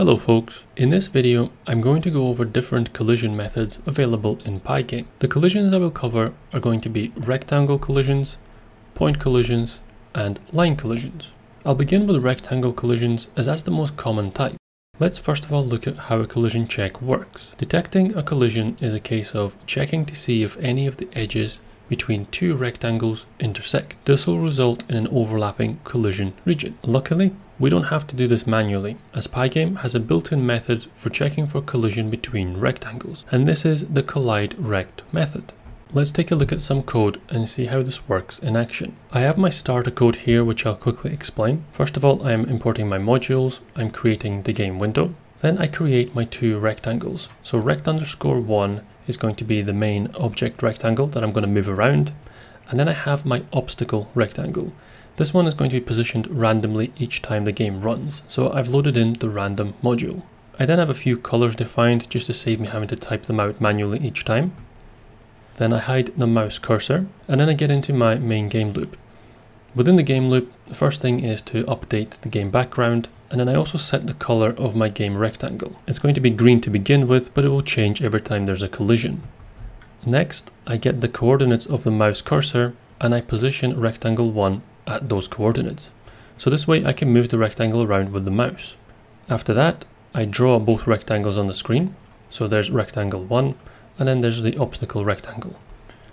Hello folks, in this video I'm going to go over different collision methods available in Pygame. The collisions I will cover are going to be rectangle collisions, point collisions and line collisions. I'll begin with rectangle collisions as that's the most common type. Let's first of all look at how a collision check works. Detecting a collision is a case of checking to see if any of the edges between two rectangles intersect. This will result in an overlapping collision region. Luckily, we don't have to do this manually, as Pygame has a built-in method for checking for collision between rectangles, and this is the collide rect method. Let's take a look at some code and see how this works in action. I have my starter code here which I'll quickly explain. First of all I am importing my modules, I'm creating the game window, then I create my two rectangles. So rect underscore 1 is going to be the main object rectangle that I'm going to move around. And then I have my obstacle rectangle. This one is going to be positioned randomly each time the game runs. So I've loaded in the random module. I then have a few colors defined just to save me having to type them out manually each time. Then I hide the mouse cursor and then I get into my main game loop. Within the game loop, the first thing is to update the game background, and then I also set the color of my game rectangle. It's going to be green to begin with, but it will change every time there's a collision. Next, I get the coordinates of the mouse cursor, and I position rectangle 1 at those coordinates. So this way I can move the rectangle around with the mouse. After that, I draw both rectangles on the screen. So there's rectangle 1, and then there's the obstacle rectangle.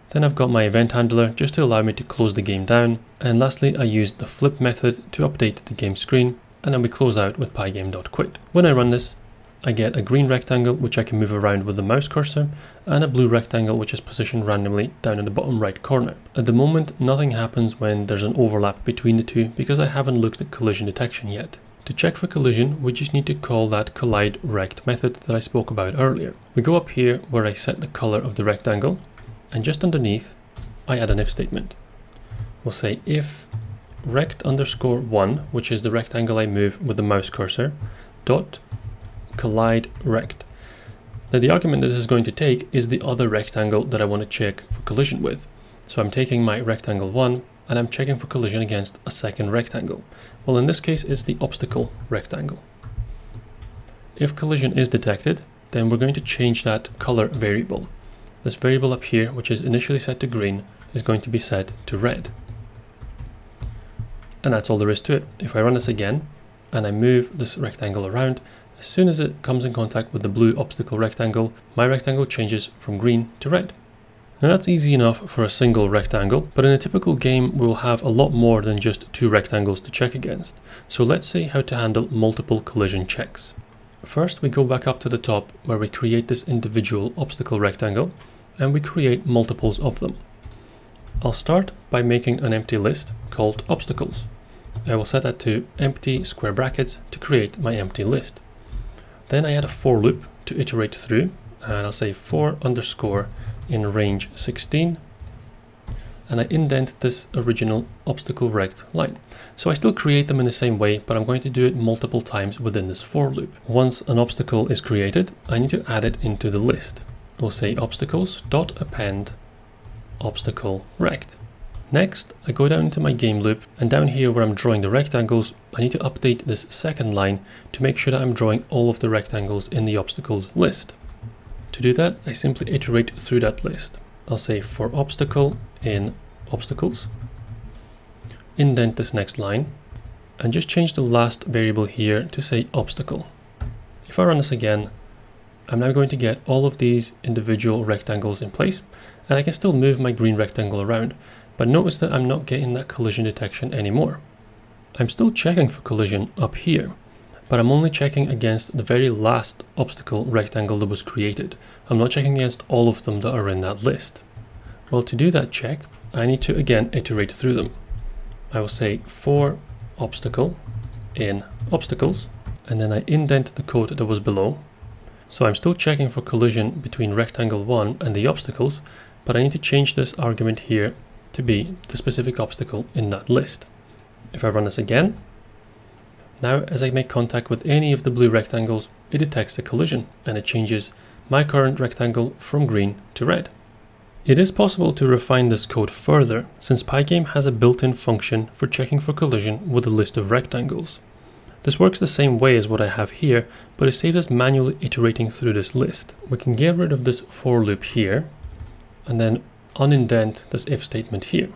Then I've got my event handler just to allow me to close the game down. And lastly, I use the flip method to update the game screen and then we close out with pygame.quit. When I run this, I get a green rectangle which I can move around with the mouse cursor and a blue rectangle which is positioned randomly down in the bottom right corner. At the moment, nothing happens when there's an overlap between the two because I haven't looked at collision detection yet. To check for collision, we just need to call that collide rect method that I spoke about earlier. We go up here where I set the color of the rectangle and just underneath, I add an if statement. We'll say if rect underscore 1, which is the rectangle I move with the mouse cursor, dot collide rect. Now the argument that this is going to take is the other rectangle that I want to check for collision with. So I'm taking my rectangle 1 and I'm checking for collision against a second rectangle. Well in this case it's the obstacle rectangle. If collision is detected, then we're going to change that color variable. This variable up here, which is initially set to green, is going to be set to red. And that's all there is to it. If I run this again, and I move this rectangle around, as soon as it comes in contact with the blue obstacle rectangle, my rectangle changes from green to red. Now that's easy enough for a single rectangle, but in a typical game we'll have a lot more than just two rectangles to check against. So let's see how to handle multiple collision checks. First, we go back up to the top where we create this individual obstacle rectangle and we create multiples of them. I'll start by making an empty list called obstacles. I will set that to empty square brackets to create my empty list. Then I add a for loop to iterate through and I'll say for underscore in range 16 and I indent this original obstacle rect line. So I still create them in the same way, but I'm going to do it multiple times within this for loop. Once an obstacle is created, I need to add it into the list. We'll say obstacles dot append obstacle rect. Next, I go down into my game loop and down here where I'm drawing the rectangles, I need to update this second line to make sure that I'm drawing all of the rectangles in the obstacles list. To do that, I simply iterate through that list. I'll say for obstacle in obstacles, indent this next line, and just change the last variable here to say obstacle. If I run this again, I'm now going to get all of these individual rectangles in place, and I can still move my green rectangle around, but notice that I'm not getting that collision detection anymore. I'm still checking for collision up here, but I'm only checking against the very last obstacle rectangle that was created. I'm not checking against all of them that are in that list. Well, to do that check, I need to again iterate through them. I will say for obstacle in obstacles, and then I indent the code that was below. So I'm still checking for collision between rectangle 1 and the obstacles, but I need to change this argument here to be the specific obstacle in that list. If I run this again, now, as I make contact with any of the blue rectangles, it detects a collision and it changes my current rectangle from green to red. It is possible to refine this code further, since Pygame has a built-in function for checking for collision with a list of rectangles. This works the same way as what I have here, but it saves us manually iterating through this list. We can get rid of this for loop here, and then unindent this if statement here.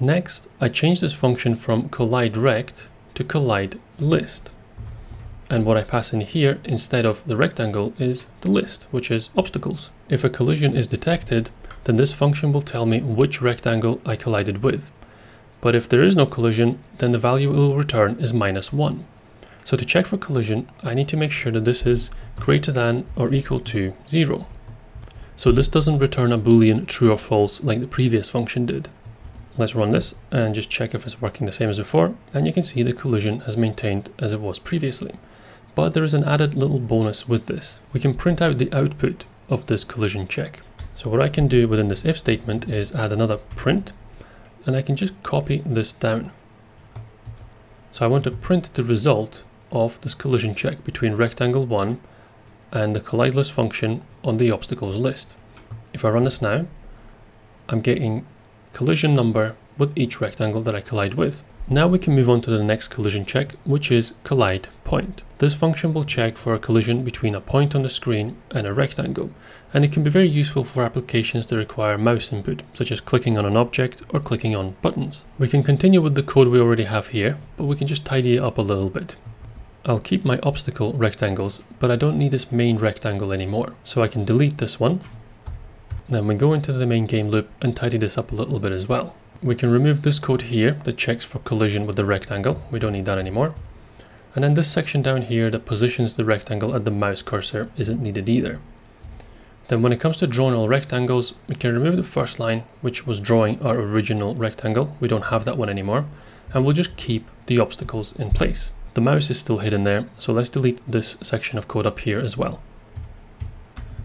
Next, I change this function from collide rect to collide list. And what I pass in here instead of the rectangle is the list, which is obstacles. If a collision is detected, then this function will tell me which rectangle I collided with. But if there is no collision, then the value it will return is minus 1. So to check for collision, I need to make sure that this is greater than or equal to 0. So this doesn't return a boolean true or false like the previous function did. Let's run this and just check if it's working the same as before, and you can see the collision has maintained as it was previously. But there is an added little bonus with this. We can print out the output of this collision check. So what I can do within this if statement is add another print, and I can just copy this down. So I want to print the result of this collision check between rectangle 1 and the collide list function on the obstacles list. If I run this now, I'm getting collision number with each rectangle that I collide with. Now we can move on to the next collision check, which is collide point. This function will check for a collision between a point on the screen and a rectangle, and it can be very useful for applications that require mouse input, such as clicking on an object or clicking on buttons. We can continue with the code we already have here, but we can just tidy it up a little bit. I'll keep my obstacle rectangles, but I don't need this main rectangle anymore, so I can delete this one. Then we go into the main game loop and tidy this up a little bit as well. We can remove this code here that checks for collision with the rectangle. We don't need that anymore. And then this section down here that positions the rectangle at the mouse cursor isn't needed either. Then when it comes to drawing all rectangles, we can remove the first line, which was drawing our original rectangle. We don't have that one anymore. And we'll just keep the obstacles in place. The mouse is still hidden there, so let's delete this section of code up here as well.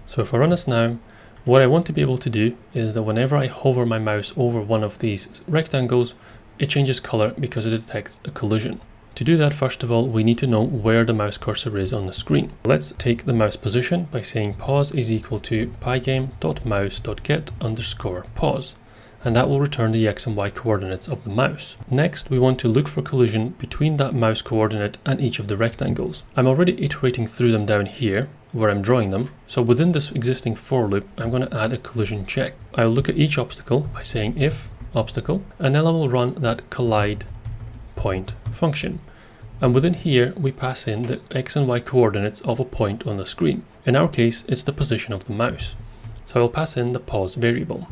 So if I run this now, what I want to be able to do is that whenever I hover my mouse over one of these rectangles, it changes color because it detects a collision. To do that, first of all, we need to know where the mouse cursor is on the screen. Let's take the mouse position by saying pos is equal to pygame.mouse.get underscore pos and that will return the x and y coordinates of the mouse. Next, we want to look for collision between that mouse coordinate and each of the rectangles. I'm already iterating through them down here, where I'm drawing them, so within this existing for loop, I'm going to add a collision check. I'll look at each obstacle by saying if obstacle, and then I will run that collide point function. And within here, we pass in the x and y coordinates of a point on the screen. In our case, it's the position of the mouse. So I'll pass in the pos variable.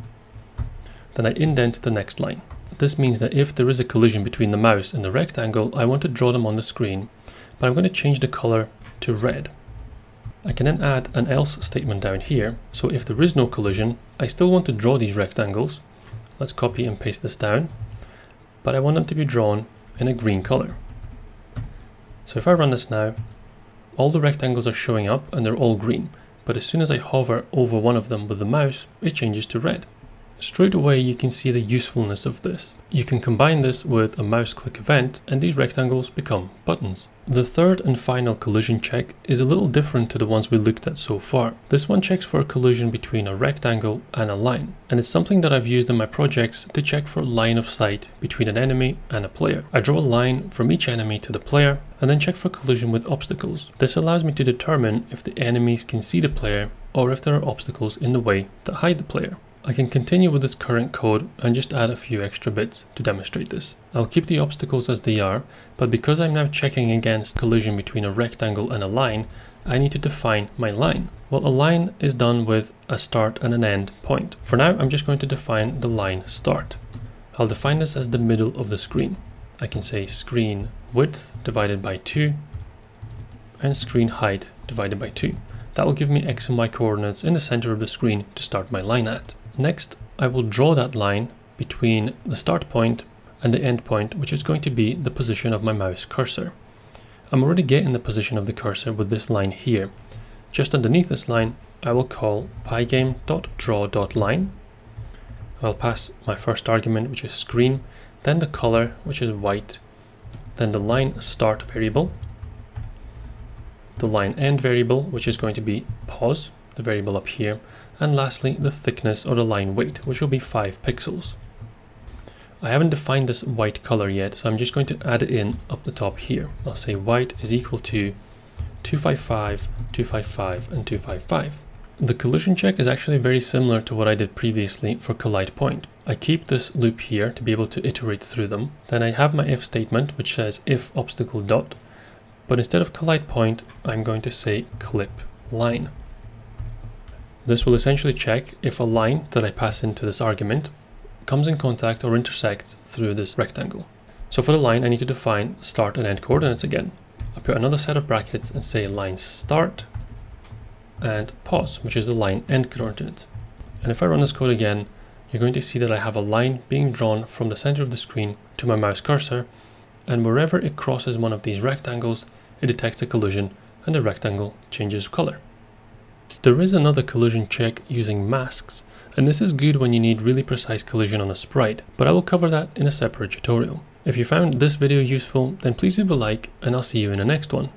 Then I indent the next line. This means that if there is a collision between the mouse and the rectangle, I want to draw them on the screen, but I'm going to change the color to red. I can then add an else statement down here, so if there is no collision, I still want to draw these rectangles. Let's copy and paste this down, but I want them to be drawn in a green color. So if I run this now, all the rectangles are showing up and they're all green, but as soon as I hover over one of them with the mouse, it changes to red. Straight away you can see the usefulness of this. You can combine this with a mouse click event and these rectangles become buttons. The third and final collision check is a little different to the ones we looked at so far. This one checks for a collision between a rectangle and a line and it's something that I've used in my projects to check for line of sight between an enemy and a player. I draw a line from each enemy to the player and then check for collision with obstacles. This allows me to determine if the enemies can see the player or if there are obstacles in the way that hide the player. I can continue with this current code and just add a few extra bits to demonstrate this. I'll keep the obstacles as they are, but because I'm now checking against collision between a rectangle and a line, I need to define my line. Well, a line is done with a start and an end point. For now, I'm just going to define the line start. I'll define this as the middle of the screen. I can say screen width divided by 2 and screen height divided by 2. That will give me x and y coordinates in the center of the screen to start my line at. Next, I will draw that line between the start point and the end point, which is going to be the position of my mouse cursor. I'm already getting the position of the cursor with this line here. Just underneath this line, I will call pygame.draw.line. I'll pass my first argument, which is screen, then the color, which is white, then the line start variable, the line end variable, which is going to be pos, the variable up here, and lastly the thickness or the line weight, which will be 5 pixels. I haven't defined this white color yet, so I'm just going to add it in up the top here. I'll say white is equal to 255, 255, and 255. The collision check is actually very similar to what I did previously for collide point. I keep this loop here to be able to iterate through them. Then I have my if statement, which says if obstacle dot, but instead of collide point, I'm going to say clip line. This will essentially check if a line that I pass into this argument comes in contact or intersects through this rectangle. So for the line, I need to define start and end coordinates again. I put another set of brackets and say line start and pos, which is the line end coordinate. And if I run this code again, you're going to see that I have a line being drawn from the center of the screen to my mouse cursor, and wherever it crosses one of these rectangles, it detects a collision and the rectangle changes color. There is another collision check using masks, and this is good when you need really precise collision on a sprite, but I will cover that in a separate tutorial. If you found this video useful, then please leave a like, and I'll see you in the next one.